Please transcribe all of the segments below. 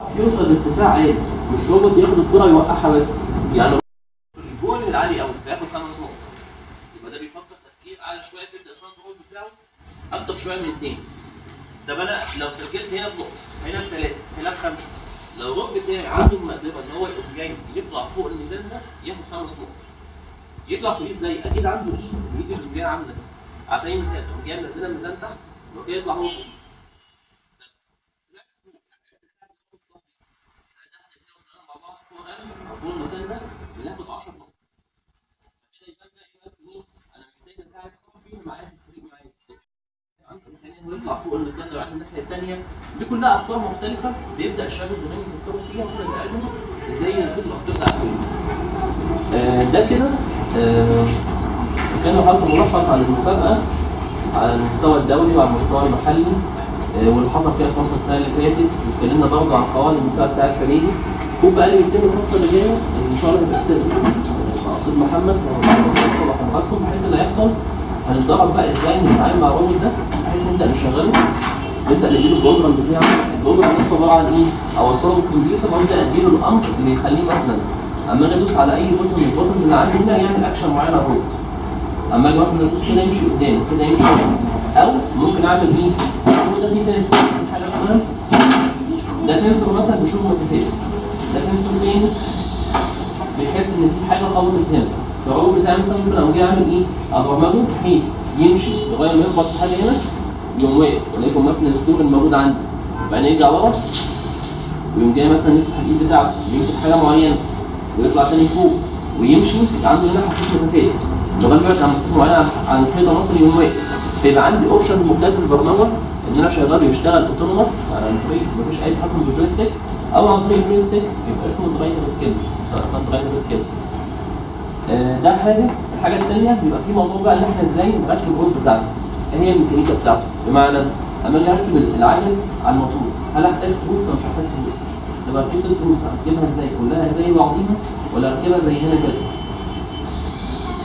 يوصل لارتفاع عالي مش روبوت ياخد الكرة يوقعها بس. يعني الجول العالي قوي فياخد خمس نقط يبقى ده بيفكر تفكير اعلى شوية تبدا أصلا الروبوت بتاعه. أكتر شوية من التاني طب أنا لو سجلت هنا بنقطة هنا بثلاثه هنا بخمسة لو الروب بتاعي عنده المقدرة إن هو يقوم جاي يطلع فوق الميزان ده ياخد خمس نقط. يطلع فوقيه إزاي؟ أكيد عنده إيد وإيد اللي عاملة. على سبيل المثال تقوم جاي منزله الميزان تحت كده يطلع هو فوق. ده بناخد 10 نقط. كده يبقى ده إيه أنا محتاج أساعد صاحبي معايا في الفريق معايا. عنده امكانيه انه فوق المكان ده الناحية الثانية دي كلها أفكار مختلفة. بيبدأ الشباب يفكروا فيها وإحنا نساعدهم إزاي ينفذوا الافكار آه، ده كده. آه، كان حاطط ملخص عن المسابقة على المستوى الدولي وعلى المستوى المحلي آه، واللي حصل فيها في مصر السنة اللي فاتت. واتكلمنا برضه عن قواعد المسابقة بتاع السنة دي. scope بقى اللي بيتم الفترة اللي جاية إن شاء الله هتبقى مع أستاذ محمد ومع حضراتكم بحيث اللي هيحصل. هنتدرب بقى إزاي نتعامل مع الروبوت ده بحيث نبدأ نشغله نبدأ نديله ال program بتاعه. ال program نفسه عبارة عن إيه؟ اوصله بالكمبيوتر وابدا اديله الأمر اللي يخليه مثلا أما أجي أدوس على أي button من ال buttons اللي عندي هنا يعمل اكشن معين على الروبوت أما أجي مثلا أدوس كده يمشي قدام كده يمشي أو ممكن أعمل إيه؟ ده فيه sensor حاجة اسمها ده sensor مثلا بيشوف مسافات تاني بيحس إن في حاجة خبطت هنا فالروبوت بتاعي مثلا ممكن أقوم جاي أعمل إيه؟ ابرمجه بحيث يمشي لغاية ما يخبط في حاجة هنا يقوم واقف. وليكن مثلا السور الموجود عندي. بعدين يرجع ورا ويقوم جاي مثلا يفتح الإيد بتاعته يمسك حاجة معينة ويطلع تاني فوق ويمشي يبقى عنده هنا حساسية مسافات لغاية ما عن مسافة معينة عن- الحيطة مثلا يقوم واقف. فيبقى عندي options مختلفة في البرمجة. إن أنا اشغله يشتغل autonomous عن طريق مفيش أي تحكم بال joystick أو عن طريق ال joystick يبقى اسمه driver skills اسمها driver skills ده حاجة الحاجة الثانية بيبقى في موضوع بقى ان إحنا إزاي نركب الروبوت بتاعنا هي الميكانيكا بتاعته بمعنى أما أجي أركب العجل على الموتور هل احتاج تروس ولا مش هحتاج تروس؟ طب ركبت التروس أركبها إزاي؟ كلها زي بعضيها ولا أركبها زي هنا كده؟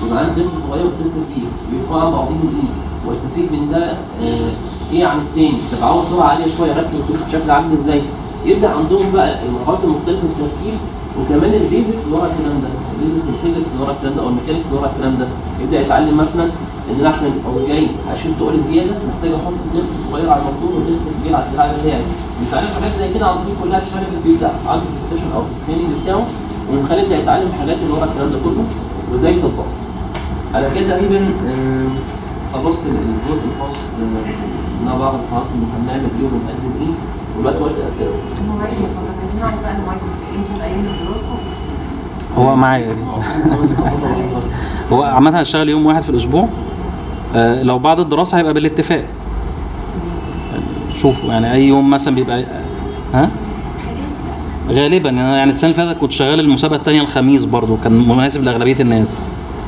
يبقى عندي ترس صغير وترس كبير بيفرقوا عن بعضهم إيه؟ وأستفيد من ده آه إيه عن التاني؟ طب عاوز سرعة عالية شوية أركب التروس بشكل عامل إزاي؟ يبدأ عندهم بقى المهارات المختلفة في التفكير وكمان ال basics اللي ورا الكلام ده ال basics ال physics اللي ورا الكلام ده أو ال mechanics اللي ورا الكلام ده. يبدأ يتعلم مثلا إن أنا عشان ابقى جاي اشيل تقل زيادة محتاج أحط ترس صغير على الموتور وترس كبير على الدراع بتاعي. بيتعلم حاجات زي كده عن طريق كلها challenges بيبدأ عنده في ال session أو ال training بتاعه ونخليه يبدأ يتعلم الحاجات اللي ورا الكلام ده كله وإزاي يطبقها. أنا كده تقريبا خلصت الجزء الخاص ان أنا بعرف حضراتكم هنعمل إيه وبنقدم إيه. هو معايا دي. هو عامة هشتغل يوم واحد في الأسبوع. آه، لو بعد الدراسة هيبقى بالاتفاق. شوفوا يعني أي يوم مثلا بيبقى ها؟ غالبا يعني يعني السنة اللي فاتت كنت شغال المسابقة التانية الخميس برضو كان مناسب لأغلبية الناس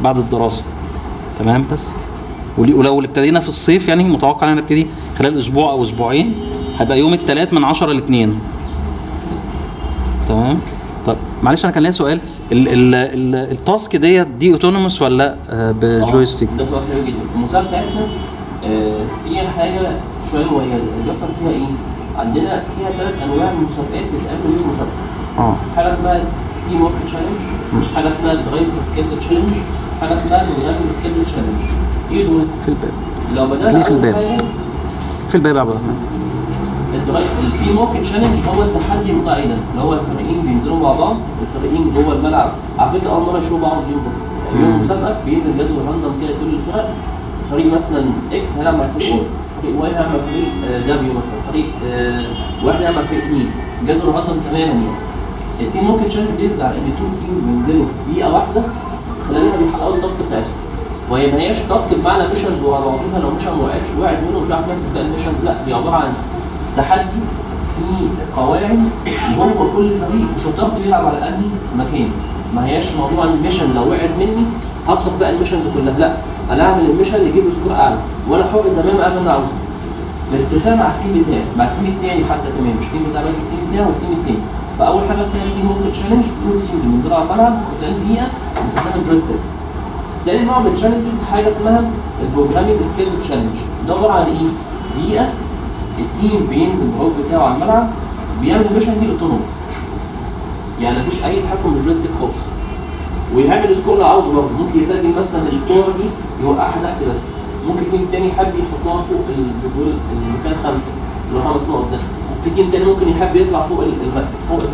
بعد الدراسة. تمام بس؟ ولو ابتدينا في الصيف يعني متوقع إن نبتدي خلال أسبوع أو أسبوعين. هيبقى يوم الثلاث من 10 ل 2 تمام؟ طب معلش أنا كان ليا سؤال. ال ال ال ال task ديت دي autonomous ولا آه، ب joystick ده سؤال حلو جدا. المسابقة بتاعتنا آه، فيها حاجة شوية مميزة. اللي بيحصل فيها إيه؟ عندنا فيها ثلاث أنواع من المسابقات بتتقابل في المسابقة. آه. حاجة اسمها teamwork challenge حاجة اسمها drive skills challenge حاجة اسمها programming skills challenge إيه دول؟ في الباب. لو ليه في الباب؟ في الباب يا عبد الرحمن. ال drive ال teamwork challenge هو التحدي المتعيدا اللي هو الفريقين بينزلوا مع بعض الفريقين جوه الملعب. على فكرة أول مرة يشوفوا بعض اليوم ده يوم. مسابقة بينزل جدول random كده كل الفرق. فريق مثلا X هيلعب مع فريق فريق Y هيلعب مع فريق W مثلا. فريق آه، واحد هيلعب مع فريق اثنين جدول random تماما يعني. ال teamwork challenge based على إن two teams بينزلوا دقيقة واحدة خلالها بيحققوا ال task بتاعتهم. وهي ما هياش task بمعنى missions ورا بعضيها. لو mission ما وقعتش وقعت منه مش عارف ينفذ باقي ال missions لا هي عبارة عن تحدي في قواعد جوه كل فريق وشطارته يلعب على أنهي مكان. ما هياش موضوع ال mission لو وقعت مني هتبوظ باقي ال missions كلها. لا أنا اعمل ال mission اللي يجيب score أعلى وأنا حر اعمل اللي أنا عاوزه بالاتفاق مع ال team بتاعي مع ال team التاني حتى كمان مش ال team بتاعي بس ال team بتاعي وال team التاني. فأول حاجة اسمها teamwork challenge two teams بينزلوا على الملعب خلال دقيقة باستخدام ال joystick تاني نوع من ال challenges حاجة اسمها ال programming skills challenge ده عبارة عن إيه؟ دقيقة ال team بينزل بالروب بتاعه على الملعب بيعمل ال mission دي autonomous. يعني مفيش أي تحكم بال joystick خالص. ويعمل score اللي عاوزه برضه. ممكن يسجل مثلا الكوره دي يوقعها تحت بس. ممكن team تاني يحب يحطها فوق ال- بتقول المكان خمسة اللي هو خمس نقط ده. في team تاني ممكن يحب يطلع فوق ال ال- فوق ال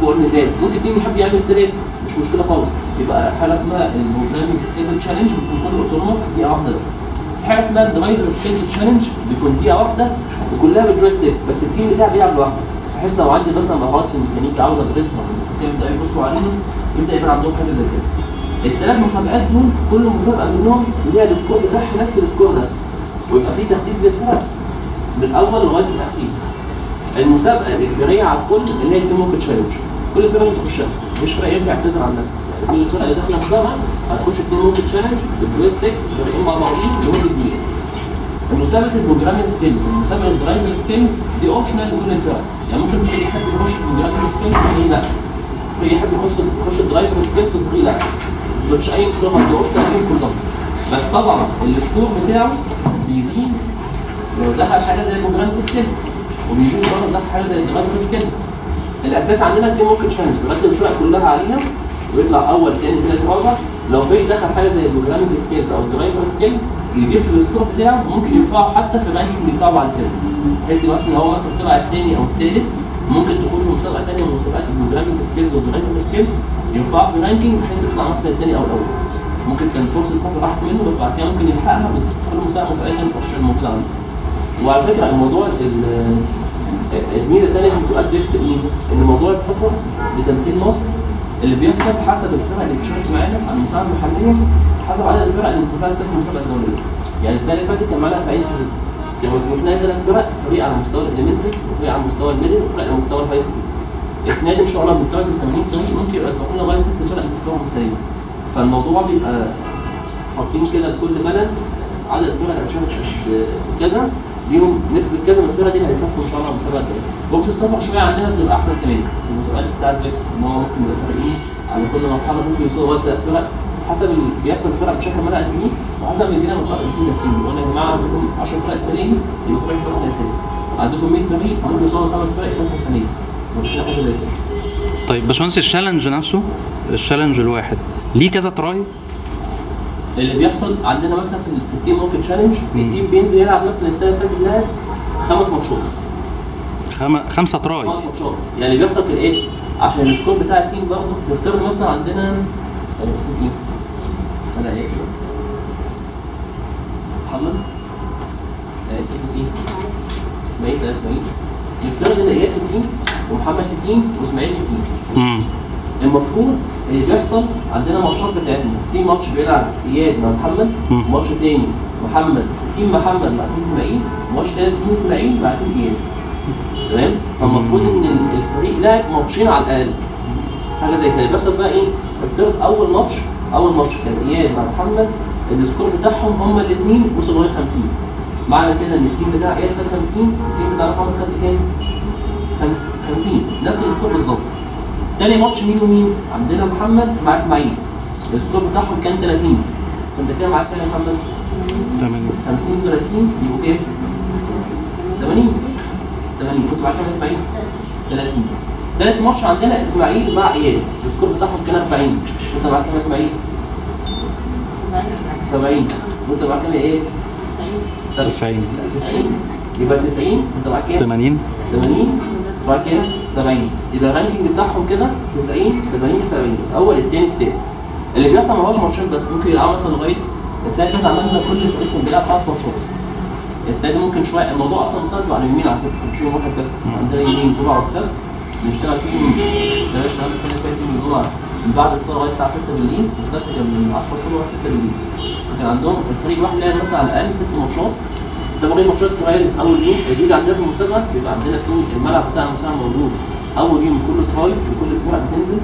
فوق الميزان. ممكن team يحب يعمل ثلاثة مش مشكلة خالص. يبقى حاجة اسمها ال programming skill challenge بيكون كله autonomous دقيقه واحدة بس. في حاجة اسمها ال driver skill challenge بيكون دقيقة واحدة وكلها بال joystick بس ال team بتاعي بيلعب لوحده. بحيث لو عندي مثلا مهارات في الميكانيكا عاوز أدرسها يبدأ يبصوا عليها يبدأ يبقى عندهم حاجة زي كده. الثلاث مسابقات دول كل مسابقة منهم ليها ال score بتاعها نفس ال score ده ويبقى في ترتيب للفرق من الأول لغاية الأخير. المسابقة الإجبارية على الكل اللي هي teamwork challenge. كل فرقة بتخشها مفيش فرقة ينفع تعتذر عنها. كل الفرق اللي داخلة مسابقه هتخش ال teamwork challenge بال joystick فريقين مع بعضين لمده دقيقه مسابقه ال programming skills ومسابقه ال driver skills دي optional لكل الفرق يعني ممكن فريق يحب يخش ال programming skills وفريق لا فريق يحب يخش يخش ال driver skills وفريق لا مفيش أي مشكلة دي optional عليهم كلهم بس طبعا ال score بتاعه بيزيد. لو دخل حاجة زي ال programming skills وبيزيد برضه دخل حاجة زي ال driver skills الأساس عندنا ال teamwork challenge بنرتب الفرق كلها عليها ويطلع أول تاني تالت رابع. لو فريق دخل حاجة زي ال programming skills أو ال driver skills بيضيف ال score بتاعه ممكن يرفعه حتى في ال ranking بتاعه بعد كده. بحيث مثلا هو مثلا طلع الثاني أو الثالث ممكن تكون له مسابقة ثانية من مسابقات ال programming skills وال driver skills يرفعه في ال ranking بحيث يطلع مثلا الثاني أو الأول. ممكن كان فرصه سفر راحت منه بس بعد كده ممكن يلحقها وتدخل مسابقة ثانية ما الموجوده عنده وعلى فكرة الموضوع ال- الميزه الثانية في السؤال بيكسب إيه؟ إن موضوع السفر لتمثيل مصر اللي بيحصل حسب الفرق اللي بتشارك معانا على المسابقه المحليه حسب عدد الفرق اللي مستفاده تسافر المسابقه الدولية. يعني السنة اللي فاتت كان معانا 40 فريق. كان مسموح لنا ثلاث فرق، فريق على مستوى ال elementary وفريق على مستوى ال middle وفريق على مستوى ال high school. السنة دي إن شاء الله بنتارجت 80 فريق ممكن يبقى لنا لغايه ست فرق نسافرهم سريع. فالموضوع بيبقى حاطين كده لكل بلد عدد الفرق اللي هتشارك كذا ليهم نسبة كذا من الفرق دي اللي هيسافروا إن شاء الله مسابقة كده. بوكس السفر شوية عندنا بتبقى أحسن كمان. المسابقات بتاعت بيكس إن هو ممكن يبقى فريقين على كل مرحلة ممكن يوصلوا لغاية ثلاث فرق حسب اللي بيحصل الفرق بشكل مرة قد إيه وحسب اللي جينا مترقصين نفسهم يقول يا جماعة عندكم 10 فرق السنة دي يبقى فريق بس اللي. عندكم 100 فريق ممكن يوصلوا خمس فرق يسافروا السنة دي. مفيش حاجة زي كده. طيب باشمهندس ال challenge نفسه ال challenge الواحد ليه كذا try اللي بيحصل عندنا مثلا في في ال teamwork challenge ال team بينزل يلعب مثلا السنة اللي فاتت لعب خمس ماتشات خم... خمسة try خمس ماتشات يعني بيحصل كالاتي عشان ال score بتاع ال team برضه نفترض مثلا عندنا آه، اسمه إيه؟ أنا إيه؟ محمد؟ آه، اسمك إيه؟ إسماعيل ده إسماعيل نفترض إن اياد في ال team ومحمد في ال team وإسماعيل في ال team امم المفروض اللي بيحصل عندنا ماتشات بتاعتنا. في ماتش بيلعب إياد مع محمد مم. ماتش تاني محمد team محمد مع team إسماعيل ماتش تاني team إسماعيل مع team إياد. تمام؟ فالمفروض إن ال- الفريق لعب ماتشين على الأقل. حاجة زي كده. بيحصل بقى إيه؟ افترض أول ماتش أول ماتش كان إياد مع محمد ال score بتاعهم هما الاثنين وصلوا لغايه 50 معنى كده إن ال team بتاع إياد خد 50 ال team بتاع محمد خد كام؟ 50 نفس ال score بالظبط. تاني ماتش مين؟ ومين؟ عندنا محمد مع إسماعيل. ال score بتاعهم كان 30 فانت كده معاك كام يا محمد؟ تمام 50 و 30 يبقوا كام؟ 80 80 كنت معاك كام يا إسماعيل؟ 30 تالت ماتش عندنا إسماعيل مع اياد ال score بتاعهم كان 40 كنت معاك كام يا إسماعيل؟ 70 وانت معاك كام يا اياد؟ 90 لا، 90 يبقى 90 انت معاك كام؟ 80 80 بعد كده 70 يبقى ال ranking بتاعهم كده 90 80 70 الأول الثاني الثالث اللي بيحصل ما هوش ماتشات بس ممكن يلعبوا مثلا لغايه السنة اللي فاتت عملنا كل فريق كان بيلعب خمس ماتشات. السنة دي ممكن شوية. الموضوع أصلا مسيطر على يومين على فكرة. مش يوم واحد بس. عندنا يومين الجمعه والسبت. بنشتغل فيهم ده اشتغلنا السنة اللي فاتت يوم الجمعه من بعد الصلاة لغاية الساعة 6 بالليل والسبت كان من 10 الصبح لغاية 6 بالليل. فكان عندهم الفريق الواحد لعب مثلا على الأقل ست ماتشات. تمارين ماتشات ترايل اول يوم بيجي عندنا في المسابقه بيبقى عندنا في الملعب بتاع المسابقه موجود. اول يوم كله ترايل وكل الفرق بتنزل.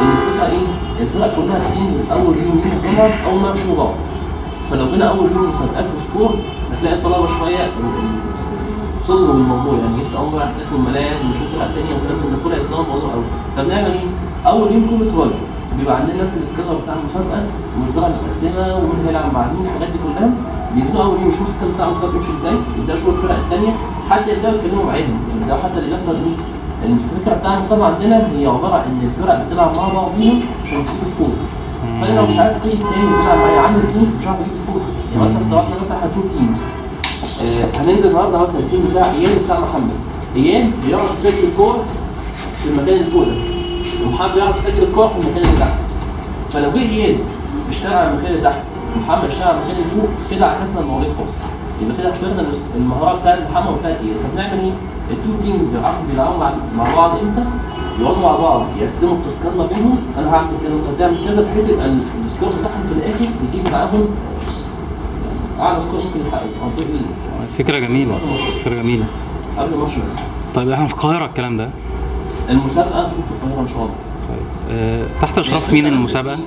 ان الفكرة إيه؟ الفرق كلها بتنزل اول يوم يوم الجمعة اول ما يمشوا بعض فلو جينا اول يوم مسابقات و scores هتلاقي الطلبة شوية صدموا من الموضوع. يعني لسه أول مره يحتكوا الملاعب ونشوف فرق تانية والكلام من ده. كله يصنعوا الموضوع قوي فبنعمل إيه؟ اول يوم كله trial. بيبقى عندنا نفس الجدول بتاع المسابقة والفرق متقسمة ومين هيلعب مع مين الحاجات دي كلها. بينزلوا اول يوم يشوفوا ال system بتاع المستوى بيمشي إزاي؟ يبداوا يشوفوا الفرق الثانية حتى يبداوا يتكلموا معاهم يبداوا حتى اللي بيحصل إيه الفكرة بتاع المسابقه عندنا هي عبارة إن الفرق بتلعب مع بعضيهم عشان تجيب score. فأنا لو مش عارف فريق تاني بيلعب معايا عندي team مش عارف أجيب score. يعني مثلا افترضنا مثلا إحنا two teams. آه هننزل النهارده مثلا ال team بتاع اياد بتاع محمد. اياد بيعرف يسجل الكور في المكان اللي فوق ده. ومحمد بيعرف يسجل الكور في المكان اللي تحت. فلو جه اياد اشتغل على المكان اللي تحت ومحمد اشتغل اللي فوق كده عكسنا المواضيع خالص. يبقى كده خسرنا المهارات بتاعت محمد وبتاعت اياد فبنعمل إيه؟ ال two teams بيعرفوا بيلعبوا مع بعض إمتى؟ يقعدوا مع بعض يقسموا ال task ات ما بينهم. أنا هعمل كده وانت هتعمل كذا بحيث يبقى ال score بتاعهم في الآخر يجيب معاهم أعلى score ممكن يحققه. عن طريق فكرة جميلة فكرة جميلة. قبل الماتش بس. طيب إحنا في القاهرة الكلام ده؟ المسابقة تكون في القاهرة إن شاء الله. طيب آه، تحت اشراف مين المسابقة؟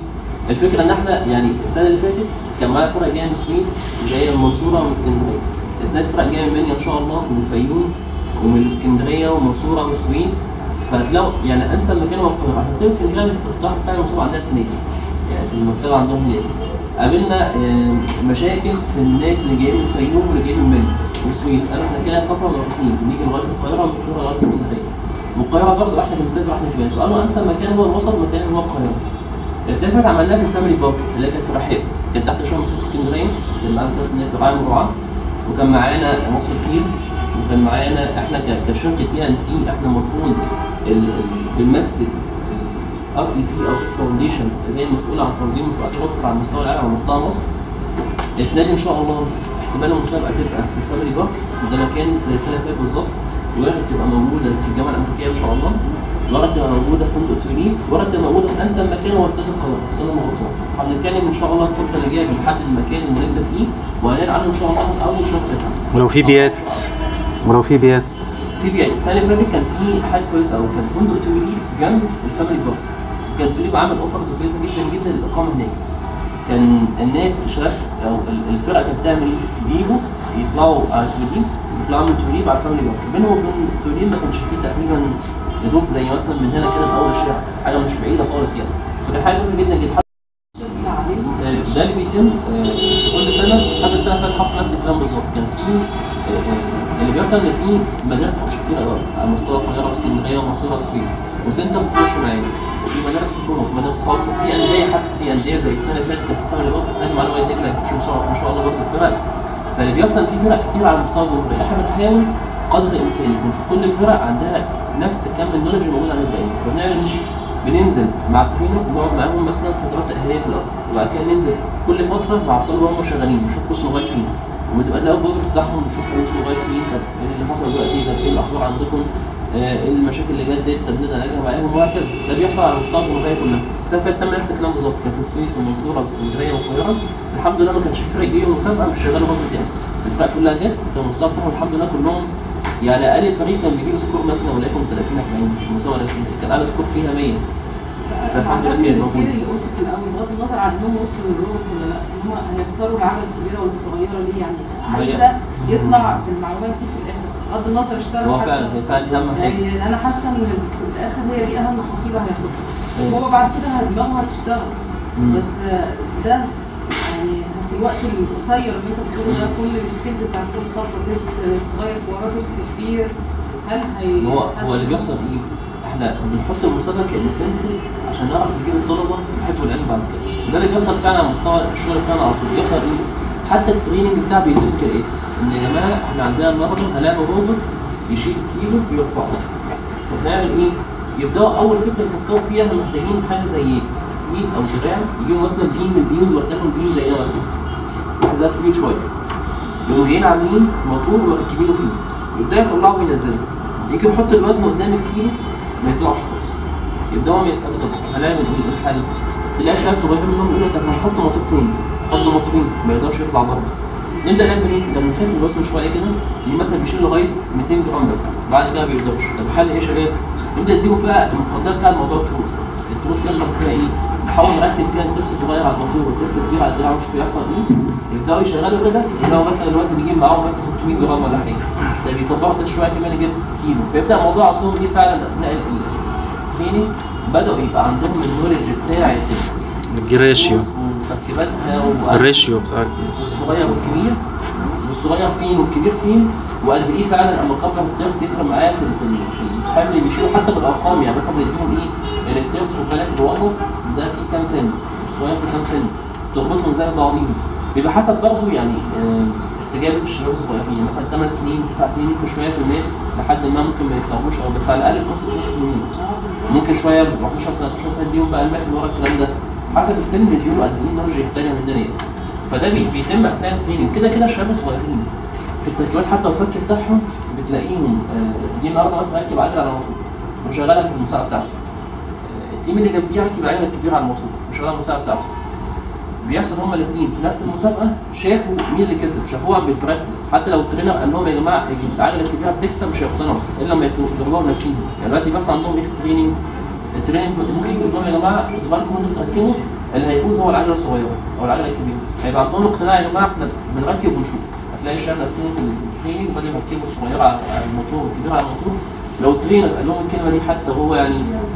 الفكرة إن إحنا يعني السنة اللي فاتت كان معانا فرق جاية من السويس جاية من المنصوره ومن اسكندرية. السنة دي فرق جاية من إن شاء الله ومن الفيوم ومن الاسكندريه والمنصوره والسويس فهتلاقوا يعني أنسب مكان هو القاهرة. كده اسكندريه كنت بتعرف تعمل مسابقه عندها دي. يعني في المنطقة عندهم هناك قابلنا آه، مشاكل في الناس اللي جايين من الفيوم واللي جايين من منيا والسويس قالوا إحنا كده سفر مرتين بنيجي لغاية القاهرة ومن القاهرة لغاية اسكندرية. والقاهرة برضه إحنا بنسافر إحنا كمان فقالوا أنسب مكان هو الوسط مكان هو القاهرة. فاتت عملناها في ال Family Park اللي كانت في رحاب كانت تحت شرم منطقه اسكندريه كان معانا سنين رعايه ورعاه وكان معانا مصر كتير وكان معانا إحنا كشركة بي ان تي إحنا المفروض ال- ال- بنمثل REC Foundation اللي هي المسؤولة عن تنظيم مسابقات على مستوى العالم وعلى مستوى مصر. السنة دي إن شاء الله احتمال المسابقة تبقى في ال Family Park ده مكان زي السنة اللي فاتت بالظبط. وارد تبقى موجودة في الجامعة الأمريكية إن شاء الله. وارد تبقى موجودة في فندق توليب وارد تبقى موجودة في أنسب مكان هو استاد القاهره استاد المغطاة. هنتكلم إن شاء الله الفترة اللي جاية بنحدد المكان المناسب ليه وهنعلن عنه إن شاء الله من أول شهر تسعة. ولو في بيات؟ ولو في بيات؟ في بيات السنة اللي فاتت كان في حاجة كويسة أوي كان فندق توليب جنب ال Family Park. كان توليب عامل offers كويسة جدا جدا للإقامة هناك. كان الناس الشباب أو ال- الفرقة كانت بتعمل إيه؟ بيجوا يطلعوا على توليب يطلعوا من توليب على ال Family Park. بينهم وبين ما كانش فيه تقريبا يا دوب زي مثلا من هنا كده أول الشارع حاجة مش بعيدة خالص يعني. فكانت حاجة كويسة جدا جدا. ده اللي بيتم آه، كل سنة حتى السنة اللي فاتت حصل نفس الكلام بالظبط. كان في آه، آه، اللي بيحصل إن في مدارس مش كتير قوي على مستوى القاهرة واسكندريه ومنصوره وسويس و center بتخش معايا وفي مدارس حكومه وفي مدارس خاصة. في أندية حتى في أندية زي السنة اللي فاتت كانت في Family Park السنة دي معانا وادي دجله هيخشوا ان شاء الله ان شاء الله برضه الفرق فاللي بيحصل في فرق كتير على مستوى الجمهورية. إحنا بنحاول قدر الإمكان. يكون في كل الفرق عندها نفس كم ال knowledge موجود عند الباقيين. فبنعمل إيه؟ بننزل مع ال trainers نقعد معاهم مثلا فترات تاهيليه في الأول وبعد كده ننزل كل فترة مع الطلبه وهم شغالين نشوف وصلوا لغايه فين. وبتبقى تلاقوا ال progress بتاعهم نشوف وصلوا لغايه فين. طب إيه اللي حصل دلوقتي؟ طب إيه الأخبار عندكم؟ آه، إيه المشاكل اللي جت؟ ديت طب نقدر نلاقيها معاهم؟ وهكذا. ده بيحصل على مستوى الجمهوريه كلها. السنة اللي فاتت تم نفس الكلام بالظبط. كان في السويس والمنصوره وإسكندرية والقاهرة. الحمد لله ما كانش في فرق جه مسابقه مش شغالة برضه تاني الفرق كلها جت كان المستوى بتاعهم الحمد لله كلهم يعني أقل فريق كان بيجيب score مثلا وليكن 30 40 المسابقه الرسميه كان أعلى score فيها 100 فالحمد لله ال skill اللي قلته في الأول بغض النظر عن إنهم وصلوا للروبوت ولا لأ هم هيختاروا العجله الكبيرة ولا الصغيره ليه يعني عايزة يطلع في المعلومات دي في الآخر. بغض النظر اشتغلوا هو فعلا هي فعلا دي أهم حاجة. يعني أنا حاسة إن في الآخر هي دي أهم حصيلة هياخدها هو بعد كده دماغه هتشتغل. بس ده الوقت القصير اللي انت بتقوله ده كل ال skills بتاعت كل خطوه ترس صغير وراه ترس كبير هل هي هو هو اللي بيحصل إيه؟ إحنا بنحط المسابقه ك incentive عشان نعرف نجيب الطلبة يحبوا العلم بعد كده وده اللي بيحصل فعلا على مستوى الشغل بتاعنا على طول بيحصل إيه؟ حتى ال training بتاعه بيتم كايه؟ ان يا جماعة إحنا عندنا النهارده هنعمل روبوت يشيل كيلو يرفعه فبنعمل إيه؟ يبدأوا أول فكرة يفكروا فيها محتاجين حاجة زي ايد أو دراع يجيبوا مثلا beam من ال beams ولتكن beam زي ده مثلا واحد زي كبير شوية. يقوموا جايين عاملين موتور مركبينه فيه يبداوا يطلعوا وينزلوا يجي يحط الوزن قدام الكيلو ما يطلعش خالص. يبداوا هم يسالوا طب هنعمل إيه؟ الحل؟ تلاقي شباب صغيرين منهم يقول لك طب هنحط موتور تاني. حط موتورين ما يقدرش يطلع برضه. نبدأ نعمل إيه؟ طب نخف الوزن شوية كده مثلا بيشيل لغاية 200 جرام بس. بعد كده ما بيقدرش. طب الحل إيه يا شباب؟ نبدأ نديهم بقى المقدمه بتاع الموضوع. التروس. التروس بيحصل فيها إيه؟ نحاول نركب فيها الترس صغير على الموتور والترس كبير على الدراع ونشوف بيحصل إيه. يبدأوا يشغلوا كده يلاقوا مثلا الوزن بيجيب معاهم مثلا 600 جرام ولا حاجة. طب يكبروا شوية كمان يجيب كيلو. فيبدأ الموضوع عندهم إيه فعلا أثناء ال- ال- ال training. بدأوا يبقى عندهم ال knowledge بتاع الجراشيو وتركيباتها ال ratio بتاع والصغير والكبير. والصغير فين والكبير فين؟ وقد إيه فعلا أما قبل الترس يفرق معايا في الحمل اللي بيشيله حتى بالأرقام. يعني مثلا بيديهم إيه؟ ان الترس خد بالك الوسط ده فيه كام سن والصغير فيه كام سن تربطهم زي بعضيهم. بيبقى حسب برضه يعني آه، استجابة الشباب الصغيرين. يعني مثلا 8 سنين 9 سنين ممكن شوية في المية لحد ما ممكن ما يستوعبوش أو بس على الأقل concept سنين ممكن شوية ب 11 سنة 12 سنة يديهم بقى ال math اللي ورا الكلام ده. حسب السن بيديله قد إيه energy يحتاجها من الدنيا. فده بي- بيتم أثناء ال training. كده كده الشباب الصغيرين في التركيبات حتى الفك بتاعهم بتلاقيهم آه، دي النهارده مثلا راكب عجله على موتور وشغالها في المساعده بتاعته ال team اللي جنبيه راكب عجله كبيره على الموتور وشغال المساعده بتاعته. بيحصل هما الاثنين في نفس المسابقة شافوا مين اللي كسب شافوها بال practice حتى لو ال trainer قال لهم يا جماعة العجله الكبيرة بتكسب مش هيقتنعوا. إلا لما يجربوها بنفسهم. يعني دلوقتي بس عندهم إيه في ال training ال training ممكن يقول لهم يا جماعة خدوا بالكم وانتوا بتركبوا اللي هيفوز هو العجله الصغيرة أو العجله الكبيرة. هيبقى عندهم اقتناع يا جماعة إحنا بنركب ونشوف. هتلاقي شباب نفسهم في ال training بدأوا يركبوا الصغيرة على على الموتور والكبيره على الموتور لو ال trainer قال لهم الكلمة دي حتى هو يعني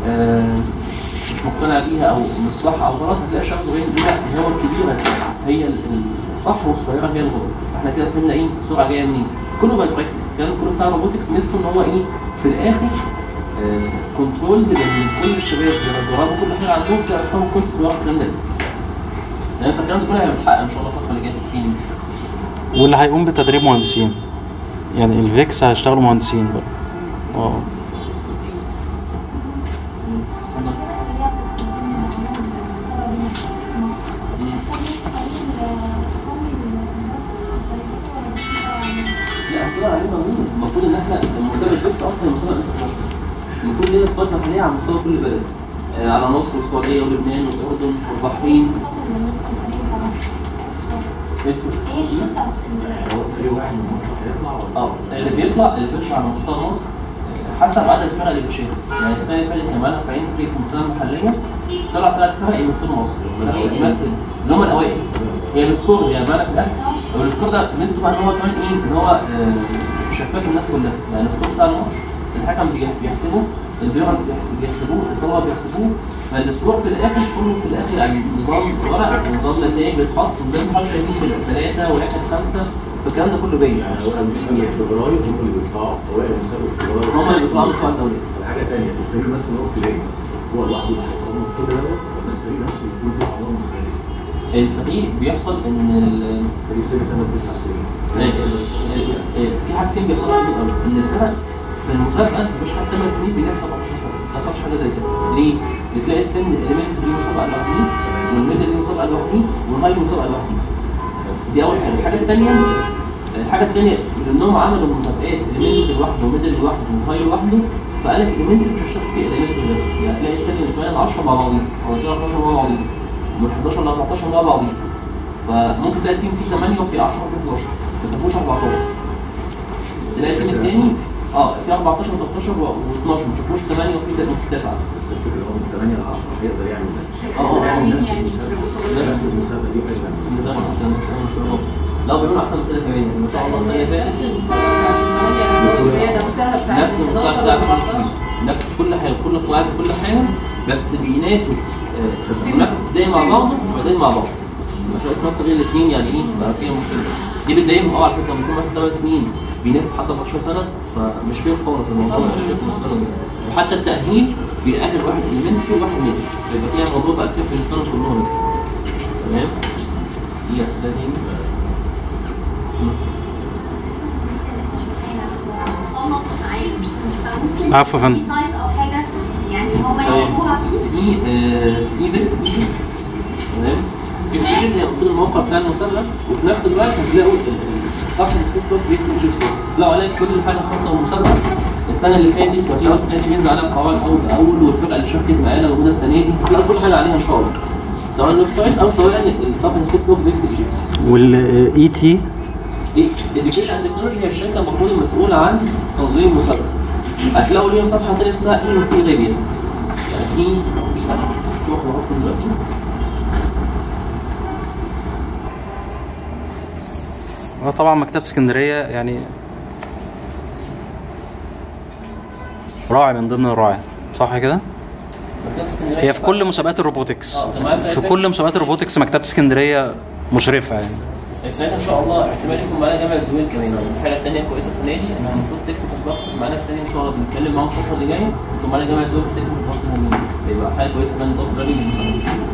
آه مش مقتنع بيها أو مش صح أو غلط هتلاقي شخص يقول لا هو الكبيرة هي ال- الصح والصغيره هي الغلط. إحنا كده فهمنا إيه؟ السرعة جاية منين؟ كله بقى practice الكلام كله بتاع ال robotics ميزته إن هو إيه؟ في الآخر control لأن كل الشباب بيجربوا كل حاجة عندهم في ارقام ال concept ورا الكلام ده. تمام؟ فالكلام ده كله هيبقى متحقق إن شاء الله الفترة اللي جاية ال training واللي هيقوم بتدريب مهندسين. يعني ال VEX هيشتغلوا مهندسين بقى. آه عليه المفروض إن إحنا مسابقة ال VEX أصلا مسابقة international المفروض ليها تصفيات محلية على مستوى كل بلد آه، على مصر والسعودية ولبنان والأردن والبحرين آه اللي بيطلع اللي بيطلع على مستوى مصر آه، حسب عدد الفرق اللي بتشارك يعني السنة اللي فاتت معانا 40 فريق في المسابقة المحلية طلع ثلاث فرق يمثلوا مصر. يمثل. اللي هم الأوائل. هي ال scores يعني في الأهلي وال score ده ميزته بقى ان هو كمان إيه؟ إن هو آه، شفاف الناس كلها. يعني ال score بتاع الماتش الحكم بي- بيحسبه ال parents بيحسبوه الطلبة بيحسبوه. فال score في الآخر كله في الآخر يعني نظام ورق ونظام نتائج زي ما حضرتك شايفين ثلاثة واحد خمسة. فالكلام ده كله باين يعني هو المسابقة في فبراير هم اللي بيطلعوا. اوائل مسابقة في فبراير هم اللي بيطلعوا مستوى الدولي. حاجة تانية الفريق مثلا هو ابتدائي مثلا. هو لوحده اللي هيصمم كل ده ولا الفريق نفسه بيكون فيه اعضاء مختلفة الفريق بيحصل إن ال- فريق سن 8 9 سنين. في حاجتين بيحصلوا كتير قوي إن الفرق في المسابقة مش حتى 8 سنين بينافس 14 سنة. ما بتحصلش حاجة زي كده. ليه؟ بتلاقي السن ال elementary ليه مسابقه لوحديه وال middle ليه مسابقه لوحديه وال high مسابقه لوحديه دي أول حاجة. الحاجة الثانية الحاجة الثانية انهم عملوا مسابقات elementary لوحده و middle لوحده و high لوحده فقال لك elementary مش هشتغل فيه elementary بس. يعني هتلاقي السن من 8 ل 10 مع بعضيه أو 12 مع بعضيه ومن 11 ل 14 مع بعضيه فممكن تلاقي team فيه 8 وفيه 10 وفيه 11 بس ما فيهوش 14 تلاقي ال team التاني آه فيه 14 و13 و12 ما فيهوش 8 وفيه 9 بس الفكرة هو من 8 ل 10 هيقدر يعمل ده آه، آه. يعمل نفس نفس المسابقة دي لا بيعملوا احسن من كده كمان يعني ما شاء الله السنة اللي فاتت نفس المسابقة بتاعت 8 هي نفسها بتاعت نفس المستوى 11 بتاع و السنة 14 الجديدة. نفس كل حاجة كل كويس كل حاجة بس بينافس آه، بينافس زي مع بعض وزي مع بعض. مشروع مصر غير الاثنين يعني إيه بقى فيها مشكلة. دي بتضايقهم آه على فكرة لما يكون مثلا 8 سنين بينافس حد 14 سنة فمش فيه خالص الموضوع مش فيه بالنسبة. وحتى التأهيل بيأهل واحد المنفي وواحد منفي يبقى فيها الموضوع بقى فيه بالنسبة لهم كلهم تمام؟ ده تاني عفوا يا فندم. في site أو حاجة يعني هم يشوفوها فيه في آه، في VEX Egypt تمام؟ VEX Egypt هي المفروض الموقع بتاع المسابقه وفي نفس الوقت هتلاقوا صفحة ال Facebook VEX Egypt تلاقوا عليها كل حاجة خاصة بالمسابقه السنة اللي فاتت وهتلاقي أصلا كان بينزل عليها القواعد أول بأول والفرقة اللي شاركت معانا موجوده السنة دي هتلاقوا كل حاجة عليها إن شاء الله. سواء ال website أو سواء صفحة ال Facebook VEX Egypt وال ITD education and technology هي الشركة المفروض المسؤولة عن تنظيم المسابقه هتلاقوا ليهم صفحة تانية اسمها اي تي ليبيا دلوقتي آه طبعا مكتبة اسكندرية يعني راعي من ضمن الراعي صح كده؟ هي في كل مسابقات الروبوتكس في كل مسابقات الروبوتكس مكتبة اسكندرية مشرفة يعني السنة إن شاء الله احتمال يكون معانا جامعة زويل كمان. حاجة ثانية كويسة السنة دي. ان المفروض تكنيكال ضغط معانا السنة دي. إن شاء الله بنتكلم معاهم الفترة اللي جاية. يكون معانا جامعة زويل تكنيكال ضغط مهمين يبقى حاجة كويسة. كمان ضغط راجل للمسابقات